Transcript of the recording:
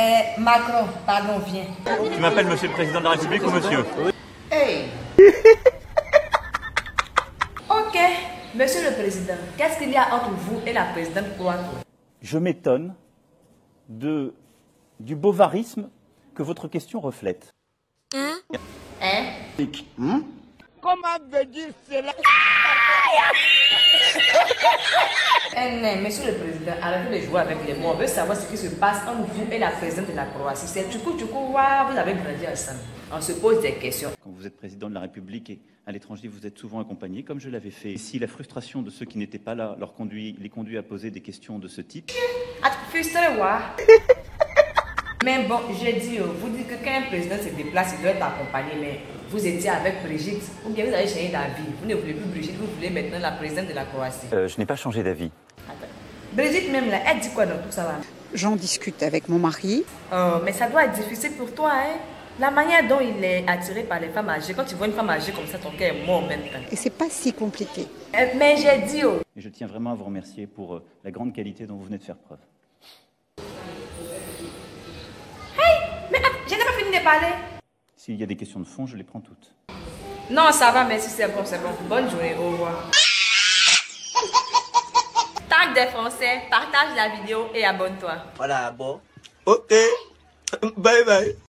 Eh, Macron, pardon, viens. Tu m'appelles Monsieur le Président de la République ou Monsieur Hey. Ok, Monsieur le Président, qu'est-ce qu'il y a entre vous et la présidente Kouatou Je m'étonne de, du bovarisme que votre question reflète. Hein? Comment veut dire cela? Non, Monsieur le Président, arrêtez de jouer avec les mots. On veut savoir ce qui se passe entre vous et la présidente de la Croatie. C'est du coup, du coup, vous avez grandi ensemble. On se pose des questions. Quand vous êtes président de la République et à l'étranger, vous êtes souvent accompagné, comme je l'avais fait. Et si la frustration de ceux qui n'étaient pas là leur conduit, les conduit à poser des questions de ce type, Ah, tu fais ça, ouais. Mais bon, j'ai dit, oh, vous dites que quand un président se déplace, il doit être accompagné, mais vous étiez avec Brigitte, ou bien vous avez changé d'avis. Vous ne voulez plus Brigitte, vous voulez maintenant la présidente de la Croatie. euh, je n'ai pas changé d'avis. Brigitte même là, elle dit quoi dans tout ça là? J'en discute avec mon mari. Oh, mais ça doit être difficile pour toi, hein? La manière dont il est attiré par les femmes âgées, quand tu vois une femme âgée comme ça, ton cœur est mort en même temps. Et c'est pas si compliqué. Euh, Mais j'ai dit, oh, Et je tiens vraiment à vous remercier pour euh, la grande qualité dont vous venez de faire preuve. mais ah, S'il y a des questions de fond, je les prends toutes. Non, ça va, merci, c'est bon, c'est bon. Bonne journée, au revoir. Tag des Français, partage la vidéo et abonne-toi. Voilà, bon. Ok. Bye bye.